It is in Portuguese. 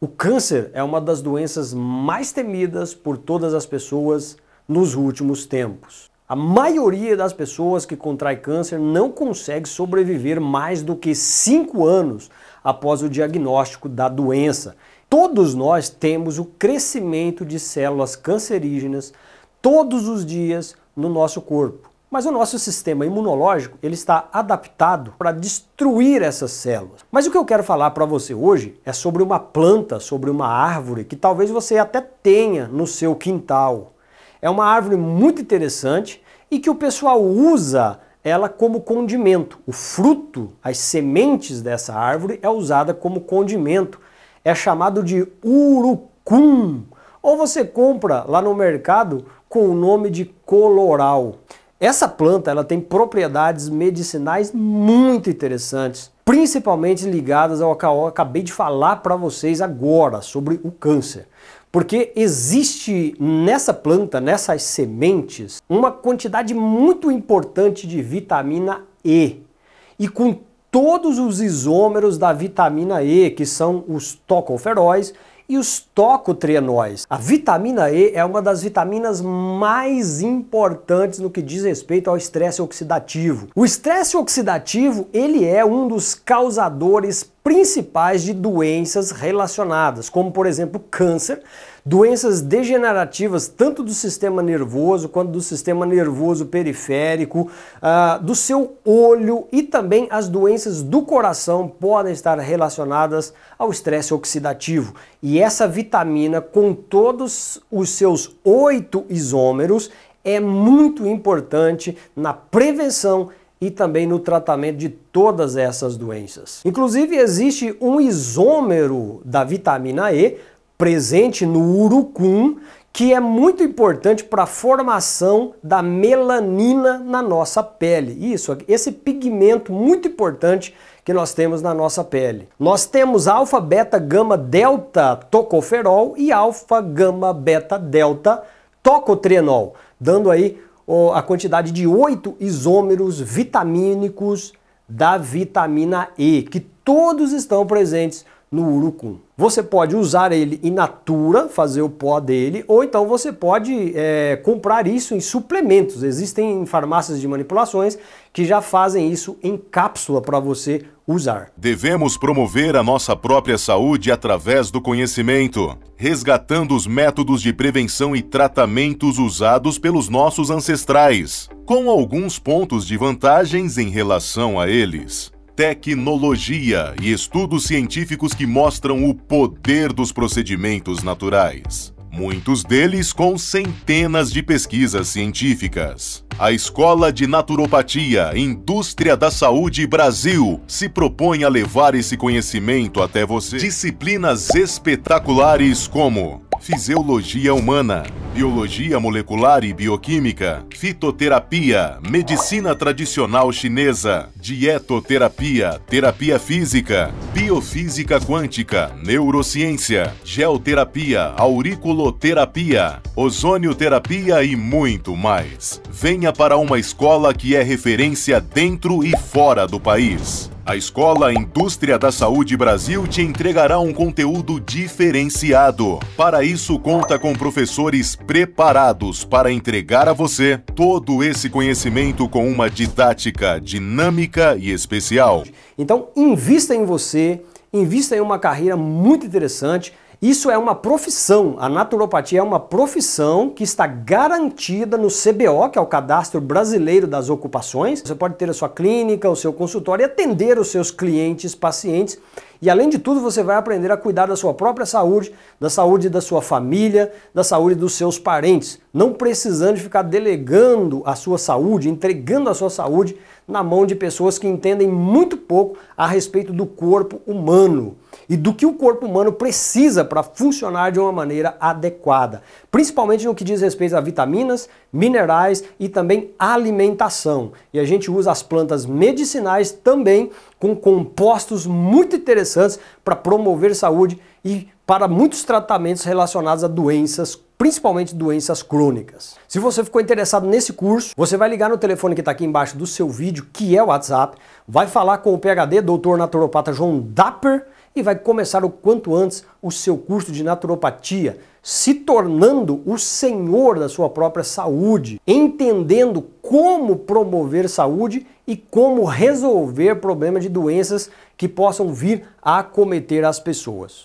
O câncer é uma das doenças mais temidas por todas as pessoas nos últimos tempos. A maioria das pessoas que contrai câncer não consegue sobreviver mais do que 5 anos após o diagnóstico da doença. Todos nós temos o crescimento de células cancerígenas todos os dias no nosso corpo. Mas o nosso sistema imunológico ele está adaptado para destruir essas células. Mas o que eu quero falar para você hoje é sobre uma planta, sobre uma árvore que talvez você até tenha no seu quintal. É uma árvore muito interessante e que o pessoal usa ela como condimento. O fruto, as sementes dessa árvore é usada como condimento. É chamado de urucum. Ou você compra lá no mercado com o nome de coloral. Essa planta ela tem propriedades medicinais muito interessantes, principalmente ligadas ao que eu acabei de falar para vocês agora sobre o câncer. Porque existe nessa planta, nessas sementes, uma quantidade muito importante de vitamina E. E com todos os isômeros da vitamina E, que são os tocoferóis e os tocotrienóis. A vitamina E é uma das vitaminas mais importantes no que diz respeito ao estresse oxidativo. O estresse oxidativo, ele é um dos causadores principais de doenças relacionadas, como por exemplo câncer, doenças degenerativas tanto do sistema nervoso quanto do sistema nervoso periférico, uh, do seu olho e também as doenças do coração podem estar relacionadas ao estresse oxidativo. E essa vitamina, com todos os seus oito isômeros, é muito importante na prevenção e também no tratamento de todas essas doenças. Inclusive, existe um isômero da vitamina E presente no urucum, que é muito importante para a formação da melanina na nossa pele. Isso, esse pigmento muito importante que nós temos na nossa pele. Nós temos alfa, beta, gama, delta tocoferol e alfa, gama, beta, delta tocotrienol, dando aí a quantidade de oito isômeros vitamínicos da vitamina E, que todos estão presentes no urucum. Você pode usar ele in natura, fazer o pó dele, ou então você pode é, comprar isso em suplementos. Existem farmácias de manipulações que já fazem isso em cápsula para você usar. Devemos promover a nossa própria saúde através do conhecimento, resgatando os métodos de prevenção e tratamentos usados pelos nossos ancestrais, com alguns pontos de vantagens em relação a eles tecnologia e estudos científicos que mostram o poder dos procedimentos naturais. Muitos deles com centenas de pesquisas científicas. A Escola de Naturopatia Indústria da Saúde Brasil se propõe a levar esse conhecimento até você. Disciplinas espetaculares como fisiologia humana, biologia molecular e bioquímica, fitoterapia, medicina tradicional chinesa, dietoterapia, terapia física, biofísica quântica, neurociência, geoterapia, auriculoterapia, ozonioterapia e muito mais. Venha para uma escola que é referência dentro e fora do país. A Escola Indústria da Saúde Brasil te entregará um conteúdo diferenciado. Para isso, conta com professores preparados para entregar a você todo esse conhecimento com uma didática dinâmica e especial. Então, invista em você, invista em uma carreira muito interessante isso é uma profissão. A naturopatia é uma profissão que está garantida no CBO, que é o Cadastro Brasileiro das Ocupações. Você pode ter a sua clínica, o seu consultório e atender os seus clientes, pacientes. E além de tudo, você vai aprender a cuidar da sua própria saúde, da saúde da sua família, da saúde dos seus parentes, não precisando ficar delegando a sua saúde, entregando a sua saúde na mão de pessoas que entendem muito pouco a respeito do corpo humano e do que o corpo humano precisa para funcionar de uma maneira adequada, principalmente no que diz respeito a vitaminas, minerais e também alimentação. E a gente usa as plantas medicinais também com compostos muito interessantes para promover saúde e para muitos tratamentos relacionados a doenças principalmente doenças crônicas. Se você ficou interessado nesse curso, você vai ligar no telefone que está aqui embaixo do seu vídeo, que é o WhatsApp, vai falar com o PhD, doutor naturopata João Dapper, e vai começar o quanto antes o seu curso de naturopatia, se tornando o senhor da sua própria saúde, entendendo como promover saúde e como resolver problemas de doenças que possam vir a acometer as pessoas.